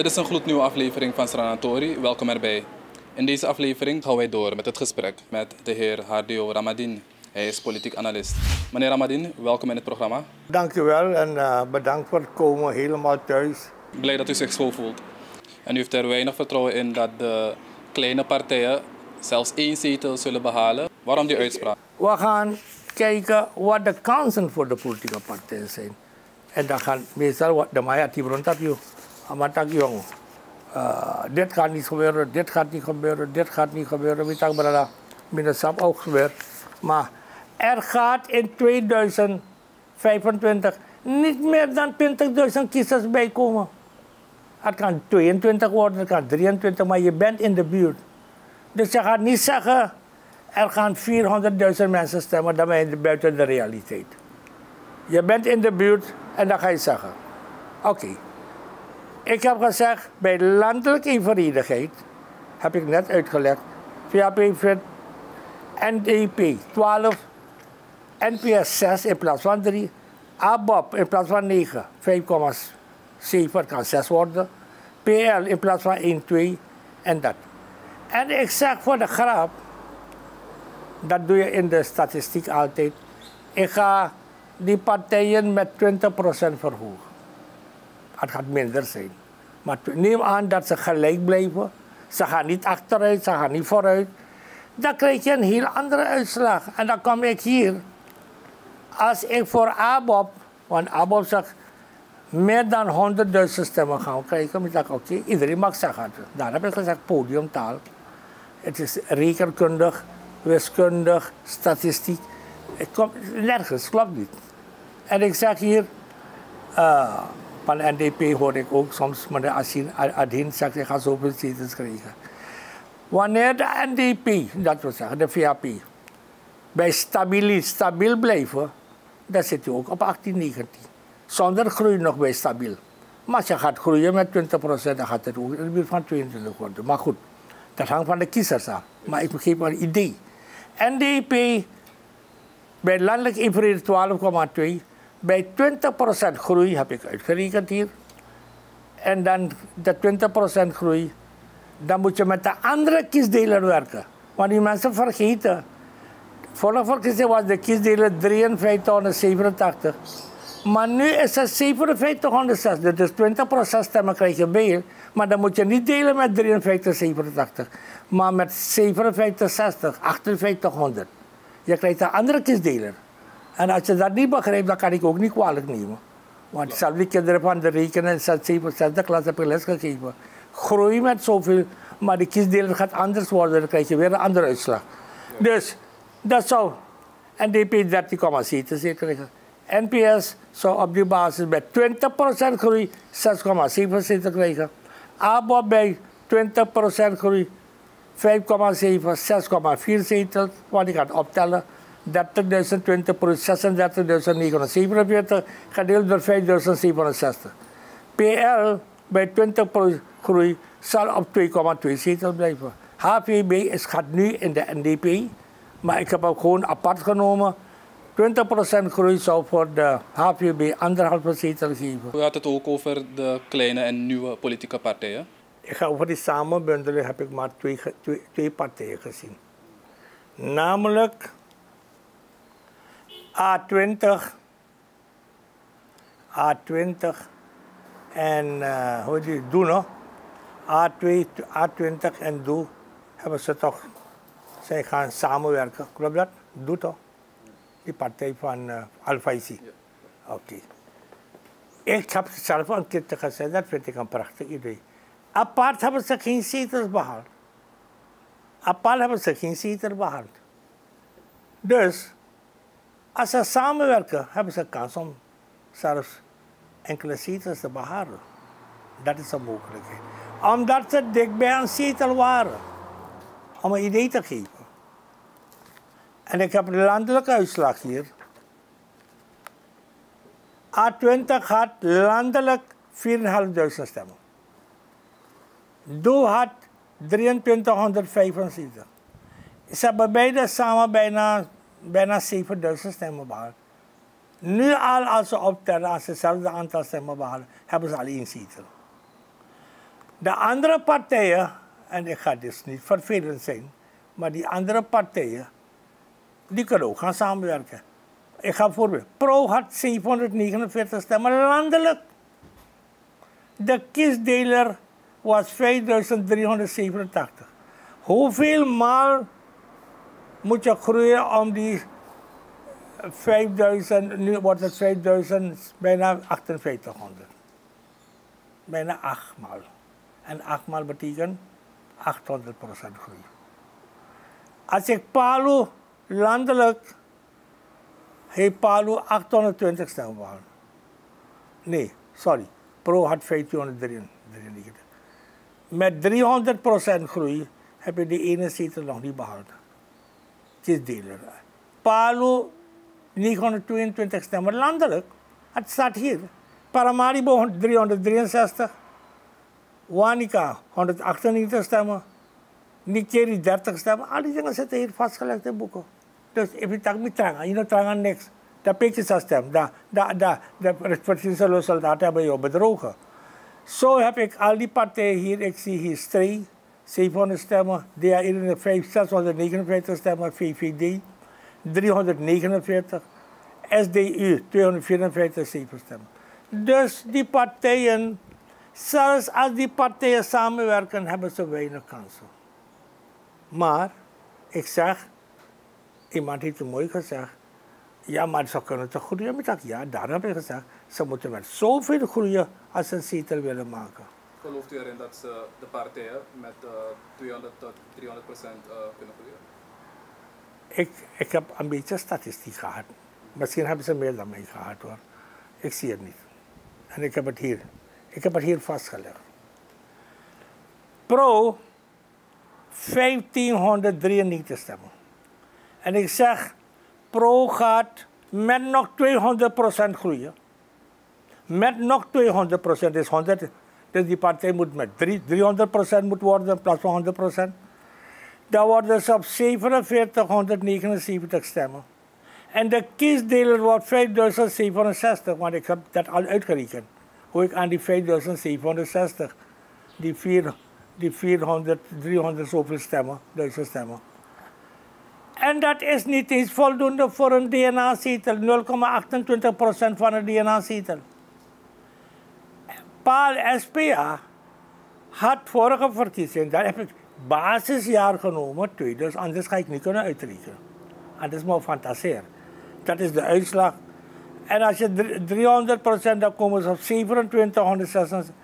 Dit is een gloednieuwe aflevering van Stranatori. Welkom erbij. In deze aflevering gaan wij door met het gesprek met de heer Hardio Ramadin. Hij is politiek analist. Meneer Ramadin, welkom in het programma. Dank u wel en uh, bedankt voor het komen helemaal thuis. Blij dat u zich zo voelt. En u heeft er weinig vertrouwen in dat de kleine partijen zelfs één zetel zullen behalen. Waarom die uitspraak? We gaan kijken wat de kansen voor de politieke partijen zijn. En dan gaan meestal wat de Maya Tibrontat you. Amatak jong. Uh, dit gaat niet gebeuren, dit gaat niet gebeuren, dit gaat niet gebeuren. Weet maar dat sap ook gebeurt. Maar er gaat in 2025 niet meer dan 20.000 kiezers bijkomen. Het kan 22 worden, het kan 23, maar je bent in de buurt. Dus je gaat niet zeggen, er gaan 400.000 mensen stemmen, dan ben buiten de realiteit. Je bent in de buurt en dan ga je zeggen, oké. Ik heb gezegd, bij landelijke evenredigheid, heb ik net uitgelegd, VAP vindt NDP 12, NPS 6 in plaats van 3, ABOP in plaats van 9, 5,7 kan 6 worden, PL in plaats van 1, 2 en dat. En ik zeg voor de grap, dat doe je in de statistiek altijd, ik ga die partijen met 20% verhogen. Het gaat minder zijn. Maar neem aan dat ze gelijk blijven. Ze gaan niet achteruit, ze gaan niet vooruit. Dan krijg je een heel andere uitslag. En dan kom ik hier. Als ik voor ABOP, want ABOP zegt meer dan 100.000 stemmen gaan krijgen. Ik, oké, okay, iedereen mag zeggen. Daar heb ik gezegd podiumtaal. Het is rekenkundig, wiskundig, statistiek. Het komt nergens, klopt niet. En ik zeg hier, uh, van NDP hoor ik ook soms, meneer Asin Adin zegt, ik ga zoveel zetels krijgen. Wanneer de NDP, dat wil zeggen de VAP, bij stabiel, stabiel blijven, dan zit je ook op 18, 19. Zonder groei nog bij stabiel. Maar als je gaat groeien met 20%, dan gaat het ook in de buurt van 22 worden. Maar goed, dat hangt van de kiezers af. Maar ik geef een idee. NDP bij landelijk evenredig 12,2 bij 20% groei heb ik uitgerekend hier. En dan de 20% groei, dan moet je met de andere kiesdeler werken. Want die mensen vergeten. Vorige verkiezing was de kiesdeler 5387. Maar nu is het 5760. Dus 20% stemmen krijg je bij. Maar dan moet je niet delen met 5387. Maar met 5760, 5800. Je krijgt een andere kiesdeler. En als je dat niet begrijpt, dan kan ik ook niet kwalijk nemen. Want zelf die kinderen van de rekenen in 7, 6 klas heb ik les gegeven. Groei met zoveel, maar de kiesdeler gaat anders worden, dan krijg je weer een andere uitslag. Dus dat zou NDP 13,7 zeker NPS zou op die basis bij 20% groei 6,7 zetels krijgen. ABO bij 20% groei 5,7, 6,4 zetels, want ik ga het optellen. 30.020 per 36.947 gedeeld door 5.067. PL bij 20% groei zal op 2,2 zetels blijven. HVB is, gaat nu in de NDP, maar ik heb hem gewoon apart genomen. 20% groei zou voor de HVB anderhalve zetel geven. U had het ook over de kleine en nieuwe politieke partijen. Ik ga over die samenbundeling heb ik maar twee, twee, twee partijen gezien. Namelijk A20, A20 en uh, hoe die doen nog? A2, A20 en Doe hebben ze toch, zij gaan samenwerken. Klopt dat? Doe toch? Die partij van uh, Al-Faisi. Ja. Oké. Okay. Ik heb zelf een keer gezegd, dat vind ik een prachtig idee. Apart hebben ze geen zetels behaald. Apart hebben ze geen zetels behaald. Dus als ze samenwerken, hebben ze kans om zelfs enkele zetels te behalen. Dat is een mogelijkheid. Omdat ze dichtbij een zetel waren. Om een idee te geven. En ik heb een landelijke uitslag hier. A20 gaat landelijk 4.500 stemmen. Doe had 2375. Ze hebben beide samen bijna bijna 7000 stemmen behaald. Nu al als ze optellen, als ze hetzelfde aantal stemmen behalen, hebben ze al één. De andere partijen, en ik ga dus niet vervelend zijn, maar die andere partijen, die kunnen ook gaan samenwerken. Ik ga voorbeeld. Pro had 749 stemmen landelijk. De kiesdeler was 5387. Hoeveel maal moet je groeien om die 5000, nu wordt het 5000, bijna 5800. Bijna 8 maal. En 8 maal betekent 800 procent groei. Als ik Palu landelijk, heeft Palu 820 stemmen. Nee, sorry. Pro had 1593. Met 300 procent groei heb je die ene zetel nog niet behaald. Kiesdeler. Palu 922 stemmen landelijk. Het staat hier. Paramaribo 363. Wanika 198 stemmen. Nikeri 30 stemmen. Al die dingen zitten hier vastgelegd in boeken. Dus if je tak met trangen, je trangen niks. Dat petje sa stem. Da, da, da, de respectieve soldaten hebben je bedrogen. Zo heb ik al die partijen hier, ik zie hier Stree, 700 stemmen, DA 659 stemmen, VVD 349, SDU 254, 7 stemmen. Dus die partijen, zelfs als die partijen samenwerken, hebben ze weinig kansen. Maar, ik zeg, iemand heeft het mooi gezegd, ja, maar ze kunnen toch groeien? Ik dacht, ja, daarom heb ik gezegd, ze moeten met zoveel groeien als ze een zetel willen maken. Gelooft u erin dat ze de partijen met uh, 200 tot 300 procent uh, kunnen groeien? Ik, ik heb een beetje statistiek gehad. Misschien hebben ze meer dan mij gehad hoor. Ik zie het niet. En ik heb het hier. Ik heb het hier vastgelegd. Pro 1593 stemmen. En ik zeg, Pro gaat met nog 200% groeien. Met nog 200% is 100. Dus die partij moet met 300% moet worden in plaats van 100%. Dan worden ze op 4779 stemmen. En de kiesdeler wordt 5067, want ik heb dat al uitgerekend. Hoe ik aan die 5760, die, 4, die 400, 300 zoveel stemmen, duizend stemmen. En dat is niet eens voldoende voor een DNA-zetel, 0,28% van een DNA-zetel. Paal SPA had vorige verkiezing, daar heb ik basisjaar genomen, 2000, anders ga ik niet kunnen uitrekenen. Anders moet fantaseren. Dat is de uitslag. En als je 300 procent, dan komen ze op 2766.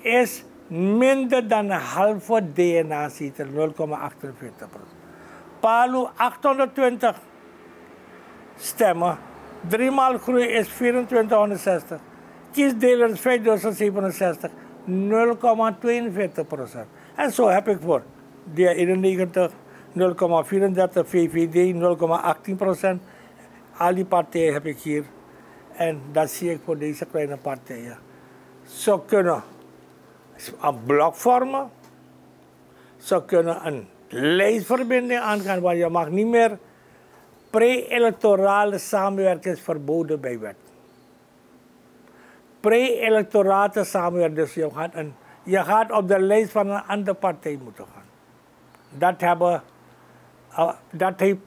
Is minder dan een halve DNA-zetel, 0,48 procent. Palu 820 stemmen. Driemaal groei is 2460. Kiesdelers 5067, 0,42 procent. En zo heb ik voor D91 0,34, VVD 0,18 procent. Al die partijen heb ik hier. En dat zie ik voor deze kleine partijen. Ze kunnen een blok vormen. Ze kunnen een lijstverbinding aangaan, want je mag niet meer pre-electorale samenwerking verboden bij wet. Pre-electorale samenwerking, dus je gaat, een, je gaat op de lijst van een andere partij moeten gaan. Dat, hebben, dat heeft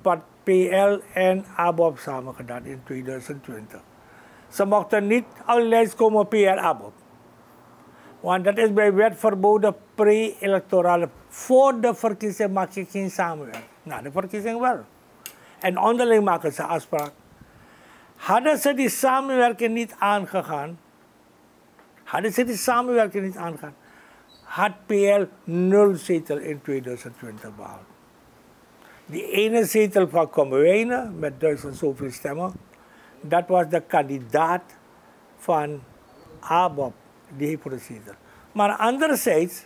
PL en ABOP samen gedaan in 2020. Ze mochten niet op de lijst komen PL-ABOP. Want dat is bij wet verboden pre-electorale. Voor de verkiezing maak je geen samenwerking. Na de verkiezing wel. En onderling maken ze afspraak. Hadden ze die samenwerking niet aangegaan, hadden ze die samenwerking niet aangegaan, had PL nul zetel in 2020 behaald. Die ene zetel van Komwijnen met duizend zoveel stemmen, dat was de kandidaat van ABOP die heeft voor Maar anderzijds,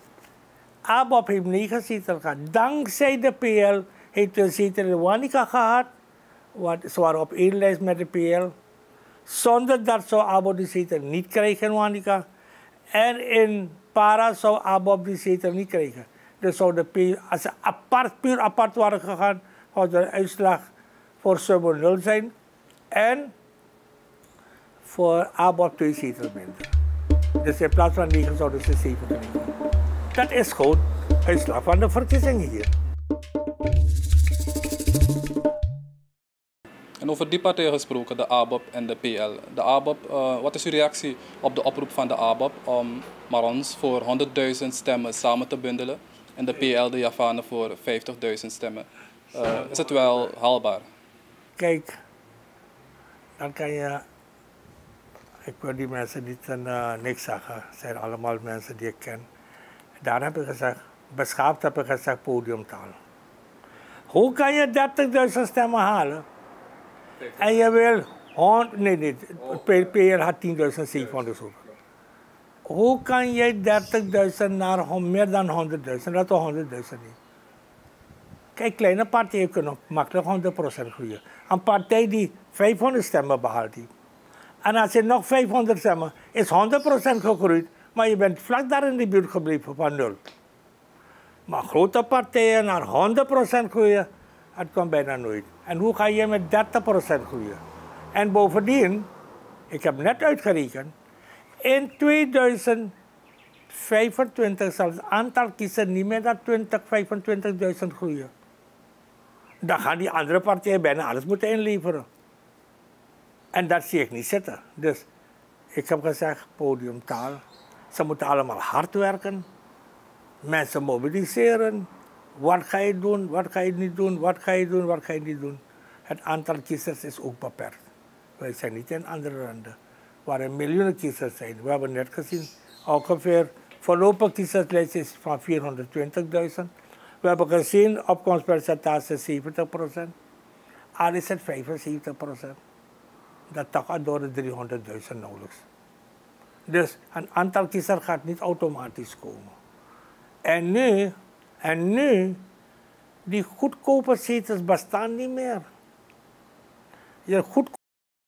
ABOP heeft negen zetels gehad. Dankzij de PL heeft de zetel in gehad. Want ze waren op één lijst met de PL. Zonder dat zou ABOP die zetel niet krijgen in Wanica. En in Para zou ABOP die zetel niet krijgen. Dus zou de als ze apart, puur apart waren gegaan, zou de uitslag voor Summer 0 zijn. En voor ABOP twee zetels minder. Dus in plaats van 9 zouden ze 7 krijgen. Dat is gewoon uitslag van de verkiezingen hier. Over die partijen gesproken, de ABOP en de PL. De ABOP, uh, wat is uw reactie op de oproep van de ABOP om Marons voor 100.000 stemmen samen te bundelen en de PL, de Javanen, voor 50.000 stemmen? Uh, is het wel haalbaar? Kijk, dan kan je. Ik wil die mensen niet uh, niks zeggen. Het zijn allemaal mensen die ik ken. Daar heb ik gezegd, beschaafd heb ik gezegd podiumtaal. Hoe kan je 30.000 stemmen halen? En je wil, nee, nee, PL had 10.700 zoveel. Hoe kan jij 30.000 naar meer dan 100.000? Dat is 100.000 niet. Kijk, kleine partijen kunnen makkelijk 100% groeien. Een partij die 500 stemmen behaalt. En als je nog 500 stemmen, is 100% gegroeid. Maar je bent vlak daar in de buurt gebleven van nul. Maar grote partijen naar 100% groeien, dat kan bijna nooit. En hoe ga je met 30% groeien? En bovendien, ik heb net uitgerekend, in 2025 zal het aantal kiezers niet meer dan 20, 25.000 groeien. Dan gaan die andere partijen bijna alles moeten inleveren. En dat zie ik niet zitten. Dus ik heb gezegd, podiumtaal. Ze moeten allemaal hard werken. Mensen mobiliseren. Wat ga je doen, wat ga je niet doen, wat ga je doen, wat ga je niet doen. Het aantal kiezers is ook beperkt. Wij zijn niet in andere landen waar er miljoenen kiezers zijn. We hebben net gezien, ongeveer voorlopig kiezerslijst is van 420.000. We hebben gezien opkomstpercentage 70% Al is het 75% Dat toch door de 300.000 nauwelijks. Dus een aantal kiezers gaat niet automatisch komen. En nu, en nu, die goedkope zetels bestaan niet meer. Je